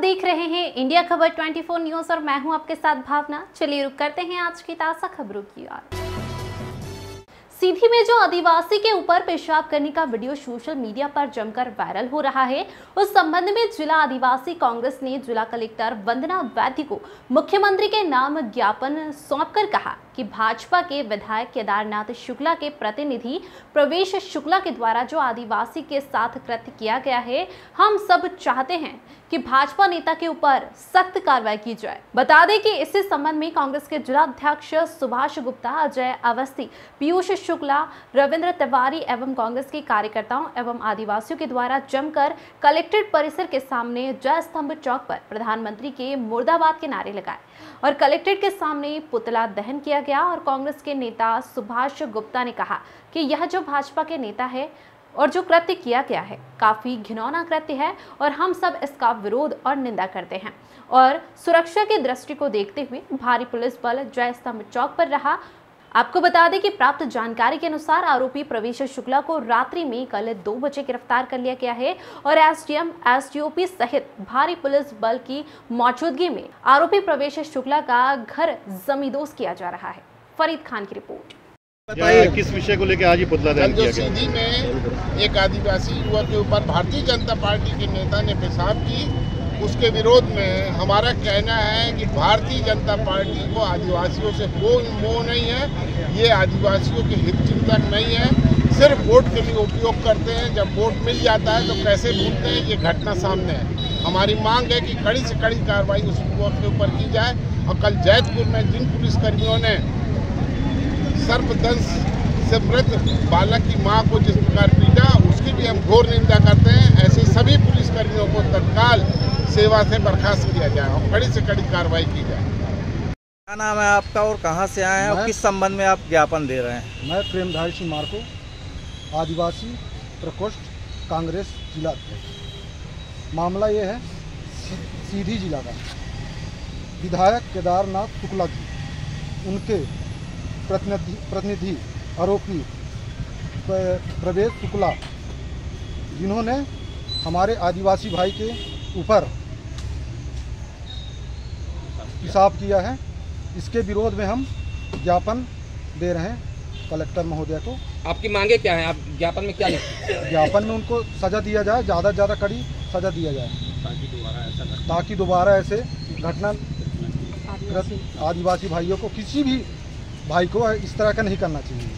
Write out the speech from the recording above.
देख रहे हैं इंडिया खबर 24 न्यूज़ और मैं हूँ आपके साथ भावना। चलिए रुक करते हैं आज की ताज़ा खबरों की ओर। सीधी में जो आदिवासी के ऊपर पेशाब करने का वीडियो सोशल मीडिया पर जमकर वायरल हो रहा है, उस संबंध में जिला आदिवासी कांग्रेस ने जिला कलेक्टर वंदना वैद्य को मुख्यमंत्री के नाम ज्ञापन सौंपकर कहा। कि भाजपा के विधायक केदारनाथ शुक्ला के प्रतिनिधि प्रवेश शुक्ला के द्वारा जो आदिवासी के साथ कृत्य किया गया है, हम सब चाहते हैं कि भाजपा नेता के ऊपर सख्त कार्रवाई की जाए। बता दें कि इसी संबंध में कांग्रेस के जिला अध्यक्ष सुभाष गुप्ता, अजय अवस्थी, पीयूष शुक्ला, रविंद्र तिवारी एवं कांग्रेस के कार्यकर्ताओं एवं आदिवासियों के द्वारा जमकर कलेक्ट्रेट परिसर के सामने जय स्तंभ चौक पर प्रधानमंत्री के मुर्दाबाद के नारे लगाए और कलेक्ट्रेट के सामने पुतला दहन किया गया और कांग्रेस के नेता सुभाष गुप्ता ने कहा कि यह जो भाजपा के नेता है और जो कृत्य किया गया है, काफ़ी घिनौना कृत्य है और हम सब इसका विरोध और निंदा करते हैं। और सुरक्षा की दृष्टि को देखते हुए भारी पुलिस बल जय स्तंभ चौक पर रहा आपको बता दें कि प्राप्त जानकारी के अनुसार आरोपी प्रवेश शुक्ला को रात्रि में कल दो बजे गिरफ़्तार कर लिया गया है और एसडीएम एसडीओपी सहित भारी पुलिस बल की मौजूदगी में आरोपी प्रवेश शुक्ला का घर जमींदोज किया जा रहा है। फरीद खान की रिपोर्ट। किस विषय को लेकर आज पुतला दहन किया गया? सीधी में एक आदिवासी युवक के ऊपर भारतीय जनता पार्टी के नेता ने पेशाब की। उसके विरोध में हमारा कहना है कि भारतीय जनता पार्टी को आदिवासियों से कोई मोह नहीं है। ये आदिवासियों के हित चिंतक नहीं है। सिर्फ़ वोट के लिए उपयोग करते हैं। जब वोट मिल जाता है तो कैसे भूलते हैं। ये घटना सामने है। हमारी मांग है कि कड़ी से कड़ी कार्रवाई उस युवक के ऊपर की जाए। और कल जैतपुर में जिन पुलिसकर्मियों ने सर्पदंश से मृत बालक की माँ को जिस प्रकार पीटा, उसकी भी हम घोर निंदा करते हैं ऐसे सभी पुलिसकर्मियों को तत्काल सेवा से बर्खास्त किया जाए और कड़ी से कड़ी कार्रवाई की जाए। क्या नाम है आपका और कहाँ से आए हैं और मैं- किस संबंध में आप ज्ञापन दे रहे हैं? मैं प्रेमधारी सिंह मार्को आदिवासी प्रकोष्ठ कांग्रेस जिला अध्यक्ष। मामला ये है सीधी जिला का। विधायक केदारनाथ शुक्ला जी उनके प्रतिनिधि प्रतिनिधि आरोपी प्र- प्रवेश शुक्ला जिन्होंने हमारे आदिवासी भाई के ऊपर पेशाब किया है। इसके विरोध में हम ज्ञापन दे रहे हैं कलेक्टर महोदय को। आपकी मांगे क्या हैं? आप ज्ञापन में क्या लिखते हैं ज्ञापन में उनको सजा दिया जाए ज़्यादा से ज़्यादा कड़ी सजा दिया जाए। ताकि दोबारा ऐसे घटना आदिवासी भाइयों को किसी भी भाई को इस तरह का नहीं करना चाहिए।